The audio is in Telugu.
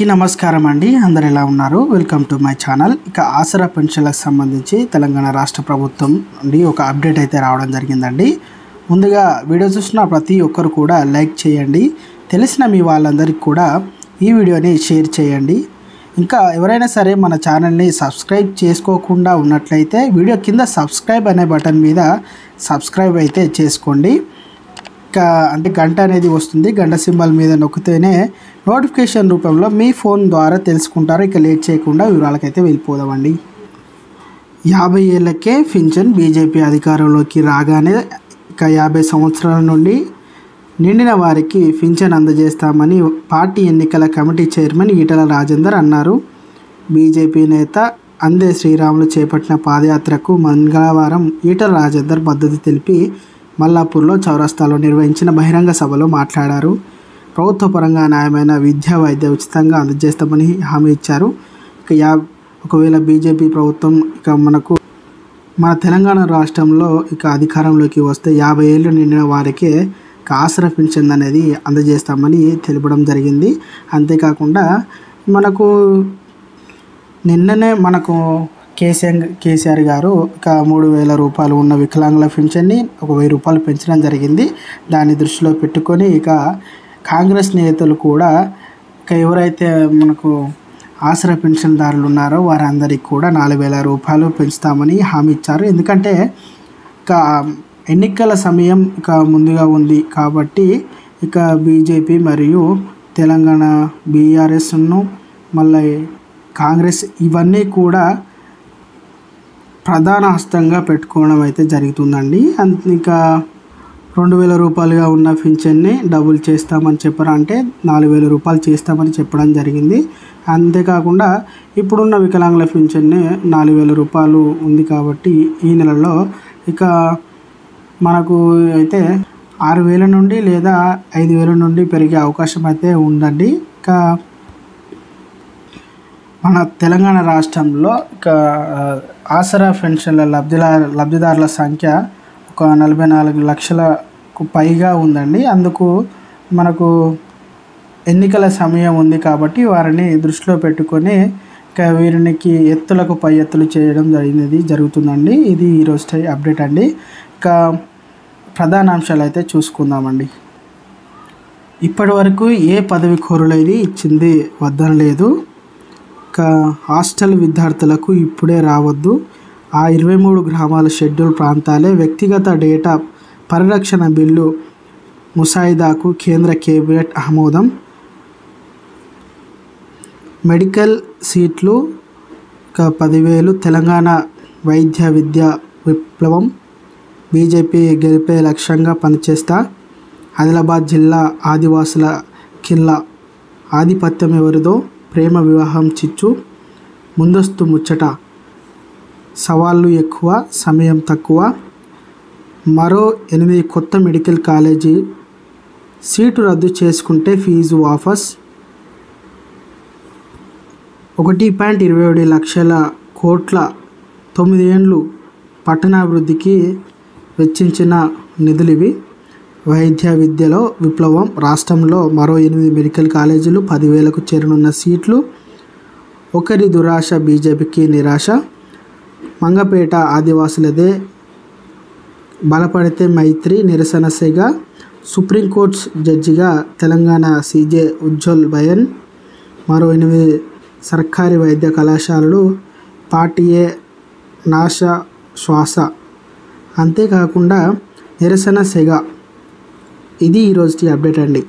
అందరికీ నమస్కారం అండి. అందరు ఎలా ఉన్నారు? వెల్కమ్ టు మై ఛానల్ ఇక ఆసరా పెన్షన్లకు సంబంధించి తెలంగాణ రాష్ట్ర ప్రభుత్వం నుండి ఒక అప్డేట్ అయితే రావడం జరిగిందండి. ముందుగా వీడియో చూసిన ప్రతి ఒక్కరు కూడా లైక్ చేయండి. తెలిసిన మీ వాళ్ళందరికీ కూడా ఈ వీడియోని షేర్ చేయండి. ఇంకా ఎవరైనా సరే మన ఛానల్ని సబ్స్క్రైబ్ చేసుకోకుండా ఉన్నట్లయితే వీడియో కింద సబ్స్క్రైబ్ అనే బటన్ మీద సబ్స్క్రైబ్ అయితే చేసుకోండి. అంటే గంట అనేది వస్తుంది. గంట సింబల్ మీద నొక్కితేనే నోటిఫికేషన్ రూపంలో మీ ఫోన్ ద్వారా తెలుసుకుంటారు. ఇక లేట్ చేయకుండా వివరాలకైతే వెళ్ళిపోదామండి. యాభై ఏళ్ళకే పింఛన్ బీజేపీ అధికారంలోకి రాగానే ఇక యాభై సంవత్సరాల నుండి నిండిన వారికి పింఛన్ అందజేస్తామని పార్టీ ఎన్నికల కమిటీ చైర్మన్ ఈటల రాజేందర్ అన్నారు. బీజేపీ నేత అందే శ్రీరాములు చేపట్టిన పాదయాత్రకు మంగళవారం ఈటల రాజేందర్ మద్దతు తెలిపి మల్లాపూర్లో చౌరస్తాలో నిర్వహించిన బహిరంగ సభలో మాట్లాడారు. ప్రభుత్వ పరంగా న్యాయమైన విద్యా వైద్య ఉచితంగా అందజేస్తామని హామీ ఇచ్చారు. ఇక యా ఒకవేళ బీజేపీ ప్రభుత్వం ఇక మనకు మన తెలంగాణ రాష్ట్రంలో ఇక అధికారంలోకి వస్తే యాభై ఏళ్ళు నిండిన వారికే ఇక ఆసరా పింఛన్ అనేది అందజేస్తామని తెలపడం జరిగింది. అంతేకాకుండా మనకు నిన్ననే మనకు కేసీఆర్ కేసీఆర్ గారు ఇక మూడు వేల రూపాయలు ఉన్న వికలాంగుల పింఛన్ని ఒక వెయ్యి రూపాయలు పెంచడం జరిగింది. దాన్ని దృష్టిలో పెట్టుకొని ఇక కాంగ్రెస్ నేతలు కూడా ఇక ఎవరైతే మనకు ఆసరా పెన్షన్దారులు ఉన్నారో వారందరికీ కూడా నాలుగు వేల రూపాయలు పెంచుతామని హామీ ఇచ్చారు. ఎందుకంటే ఇక ఎన్నికల సమయం ఇక ముందుగా ఉంది కాబట్టి ఇక బీజేపీ మరియు తెలంగాణ బీఆర్ఎస్ను మళ్ళీ కాంగ్రెస్ ఇవన్నీ కూడా ప్రధాన హస్తంగా పెట్టుకోవడం అయితే జరుగుతుందండి. అంత ఇంకా రెండు వేల రూపాయలుగా ఉన్న పింఛన్ని డబుల్ చేస్తామని చెప్పారు అంటే నాలుగు వేల రూపాయలు చేస్తామని చెప్పడం జరిగింది. అంతేకాకుండా ఇప్పుడున్న వికలాంగుల పింఛన్ని నాలుగు వేల రూపాయలు ఉంది కాబట్టి ఈ నెలలో ఇక మనకు అయితే ఆరు వేల నుండి లేదా ఐదు వేల నుండి పెరిగే అవకాశం అయితే ఉందండి. ఇంకా మన తెలంగాణ రాష్ట్రంలో ఇక ఆసరా పెన్షన్ల లబ్ధిదారు లబ్ధిదారుల సంఖ్య ఒక నలభై నాలుగు లక్షలకు పైగా ఉందండి. అందుకు మనకు ఎన్నికల సమయం ఉంది కాబట్టి వారిని దృష్టిలో పెట్టుకొని ఇక వీరికి ఎత్తులకు పై ఎత్తులు చేయడం జరిగినది జరుగుతుందండి. ఇది ఈరోజు అప్డేట్ అండి. ఇక ప్రధాన అంశాలు అయితే చూసుకుందామండి. ఇప్పటి వరకు ఏ పదవి కోరులైది ఇచ్చింది వద్దని లేదు హాస్టల్ విద్యార్థులకు ఇప్పుడే రావద్దు. ఆ ఇరవై మూడు గ్రామాల షెడ్యూల్ ప్రాంతాలే వ్యక్తిగత డేటా పరిరక్షణ బిల్లు ముసాయిదాకు కేంద్ర కేబినెట్ ఆమోదం. మెడికల్ సీట్లు ఒక పదివేలు తెలంగాణ వైద్య విద్య విప్లవం. బీజేపీ గెలిపే లక్ష్యంగా పనిచేస్తా. ఆదిలాబాద్ జిల్లా ఆదివాసుల కిల్లా ఆధిపత్యం ఎవరిదో ప్రేమ వివాహం చిచ్చు ముందస్తు ముచ్చట. సవాళ్ళు ఎక్కువ సమయం తక్కువ. మరో ఎనిమిది కొత్త మెడికల్ కాలేజీ సీటు రద్దు చేసుకుంటే ఫీజు వాపస్. ఒకటి పాయింట్ ఇరవై ఏడు లక్షల కోట్ల తొమ్మిది ఏండ్లు పట్టణాభివృద్ధికి వెచ్చించిన నిధులు ఇవి వైద్య విద్యలో విప్లవం రాష్ట్రంలో మరో ఎనిమిది మెడికల్ కాలేజీలు పదివేలకు చేరనున్న సీట్లు ఒకరి దురాశ బీజేపీకి నిరాశ. మంగపేట ఆదివాసులదే బలపడితే మైత్రి నిరసన సెగ. సుప్రీంకోర్టు జడ్జిగా తెలంగాణ సీజే ఉజ్వల్ బయన్ మరో ఎనిమిది సర్కారీ వైద్య కళాశాలలు పార్టీయే నాశ శ్వాస. అంతేకాకుండా నిరసన సెగ. ఇది ఈరోజుటి అప్డేట్ అండి.